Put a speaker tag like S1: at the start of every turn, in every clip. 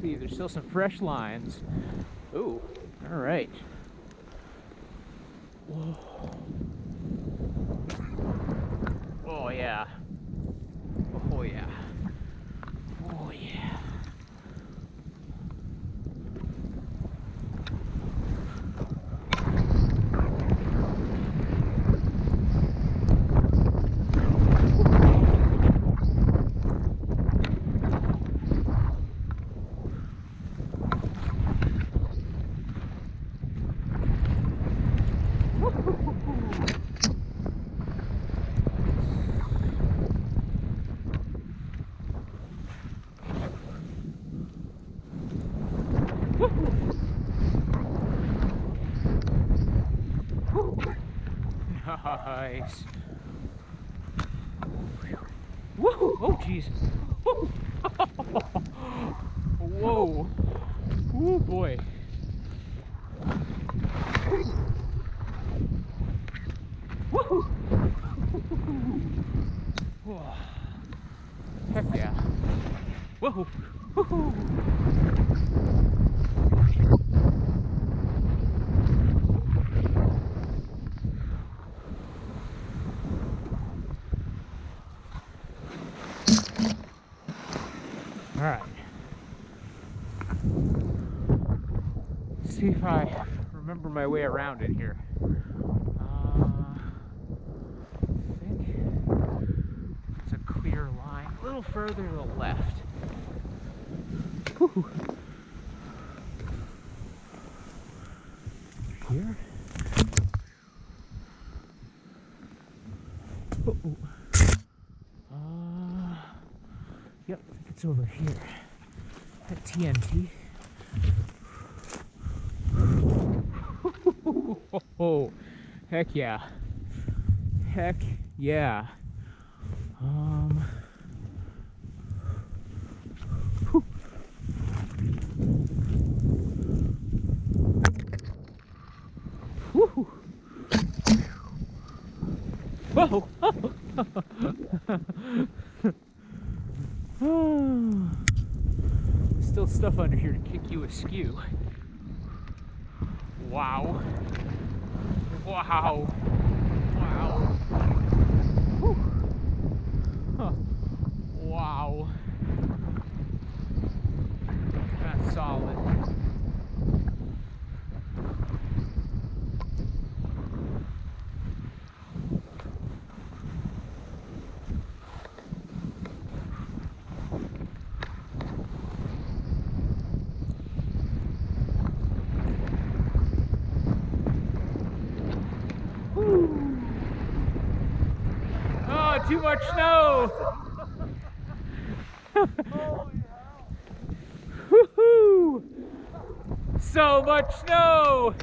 S1: see, there's still some fresh lines. Ooh, all right. Whoa. Oh yeah. Oh yeah. Oh yeah. Nice. Woo! Oh, jeez. Whoa. Whoa, boy. Whoa. Heck yeah. Whoa. Woo-hoo. All right. Let's See if I remember my way around it here. Uh, it's a clear line. A little further to the left. Whew. Here. Uh-oh. Uh, Yep, I think it's over here. At TNT. Oh, heck yeah. Heck yeah. Um. whew. Whew. Whoa! Still stuff under here to kick you askew. Wow. Wow. Whew. Huh. Wow. That's solid. Too much snow. Woohoo! So much snow.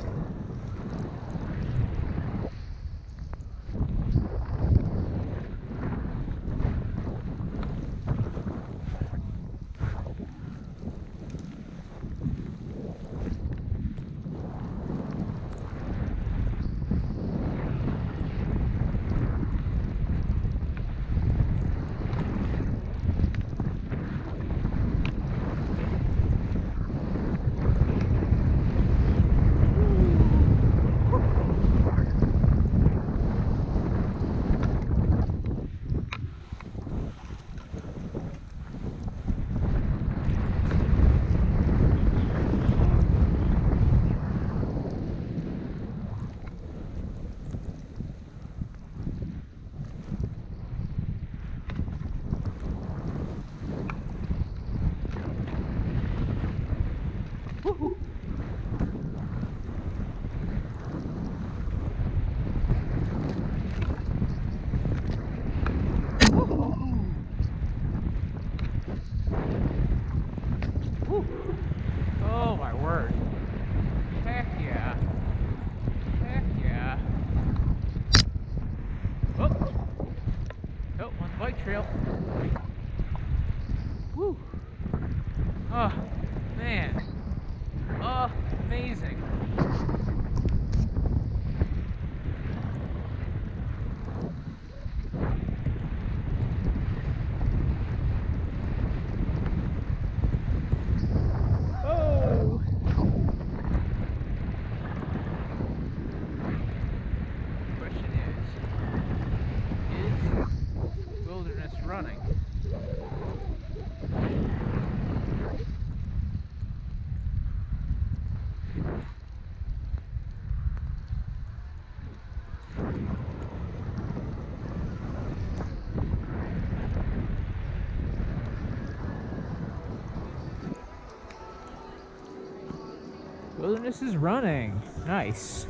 S1: Whew. Oh my word. Heck yeah. Heck yeah. Oh. Oh, on the bike trail. Woo. Oh, Wilderness is running. Nice.